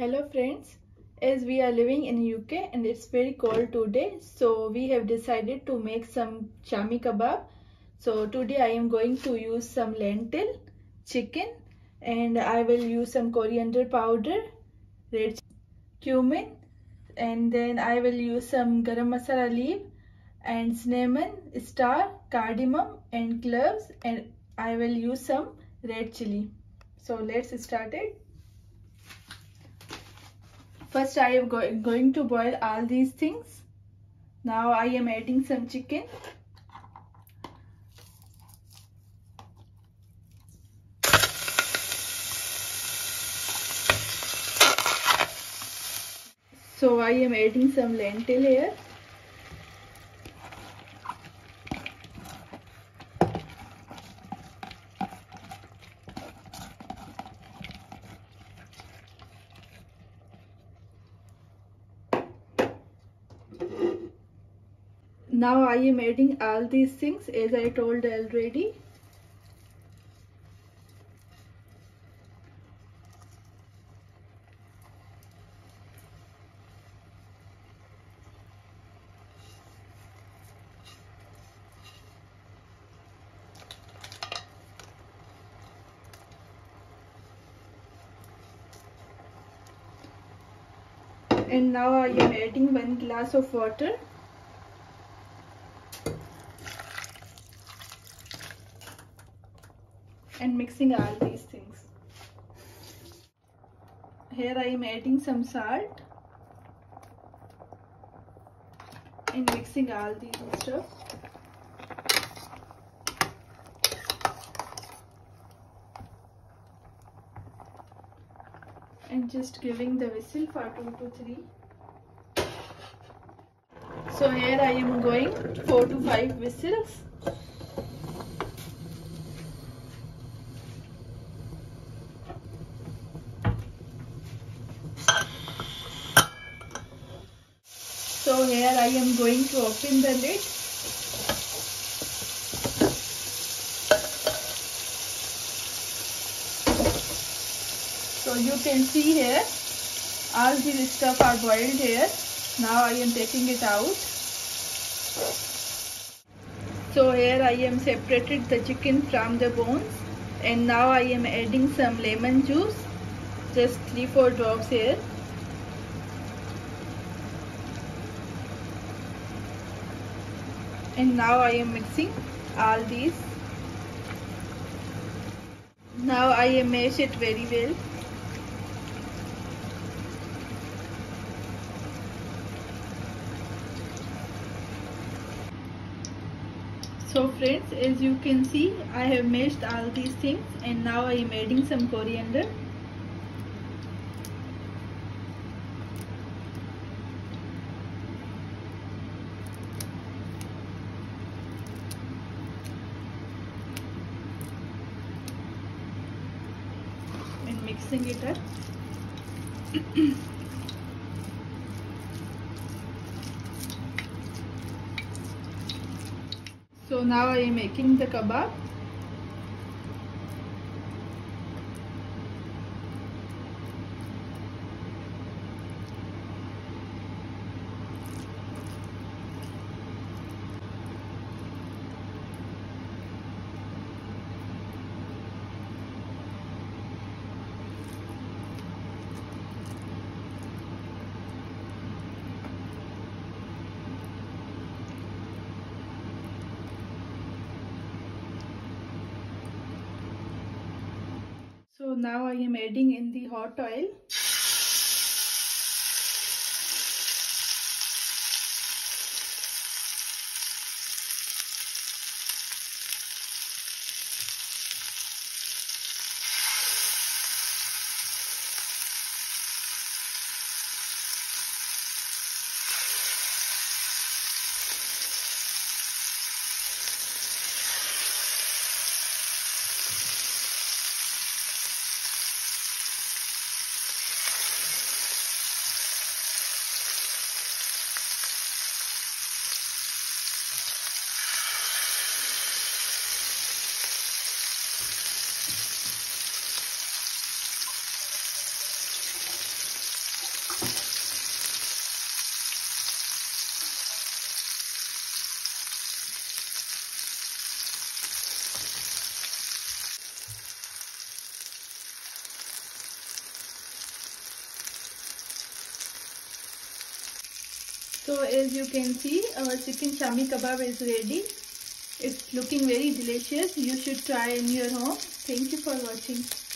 Hello friends, as we are living in UK and it's very cold today so we have decided to make some shami kebab. So today I am going to use some lentil, chicken and I will use some coriander powder, red cumin and then I will use some garam masala leaf and cinnamon, star, cardamom and cloves and I will use some red chili. So let's start it. First I am go going to boil all these things. Now I am adding some chicken. So I am adding some lentil here. Now I am adding all these things as I told already and now uh, I am adding one glass of water and mixing all these things. Here I am adding some salt and mixing all these stuff. And just giving the whistle for 2 to 3. So here I am going 4 to 5 whistles. So here I am going to open the lid. So you can see here all these stuff are boiled here. Now I am taking it out. So here I am separated the chicken from the bones. And now I am adding some lemon juice. Just 3-4 drops here. And now I am mixing all these. Now I am mash it very well so friends as you can see I have mashed all these things and now I am adding some coriander. And mixing it up so now I am making the kebab now I am adding in the hot oil. So as you can see our chicken shami kebab is ready. It's looking very delicious. You should try in your home. Thank you for watching.